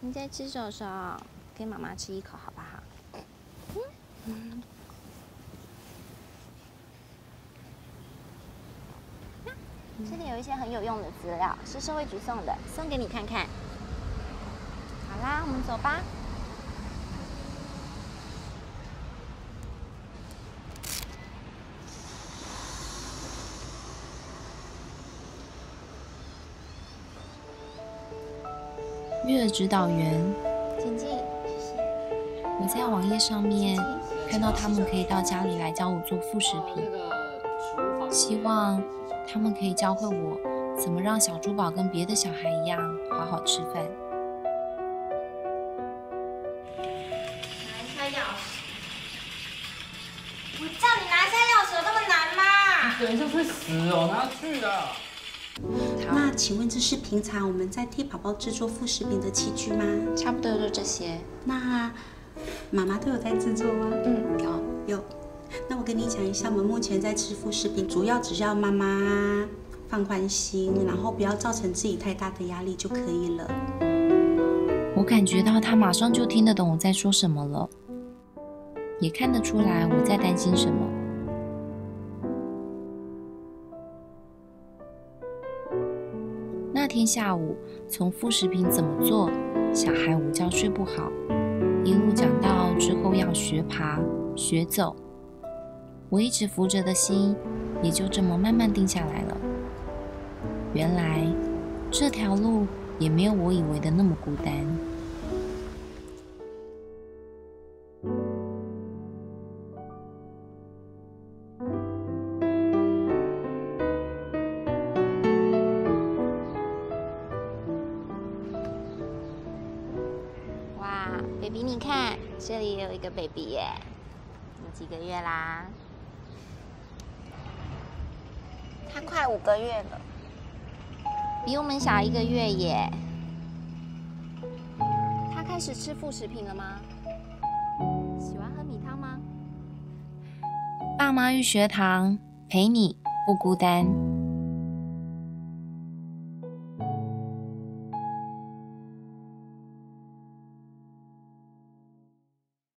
你在吃手手，给妈妈吃一口好不好？嗯。这里有一些很有用的资料，是社会局送的，送给你看看。好啦，我们走吧。育儿指导员，请进。我在网页上面看到他们可以到家里来教我做副食品，希望。他们可以教会我怎么让小珠宝跟别的小孩一样好好吃饭。拿一下钥匙。我叫你拿一下钥匙，有那么难吗？等一下会死哦，拿去啊。那请问这是平常我们在替宝宝制作副食品的器具吗？差不多就这些。那妈妈都有在制作吗？嗯，有有。那我跟你讲一下，我们目前在吃副食品，主要只要妈妈放宽心，然后不要造成自己太大的压力就可以了。我感觉到他马上就听得懂我在说什么了，也看得出来我在担心什么。那天下午，从副食品怎么做，小孩午觉睡不好，一路讲到之后要学爬、学走。我一直扶着的心，也就这么慢慢定下来了。原来这条路也没有我以为的那么孤单。哇，baby，你看，这里也有一个 baby 耶，有几个月啦？他快五个月了，比我们小一个月耶。他开始吃副食品了吗？喜欢喝米汤吗？爸妈育学堂陪你不孤单。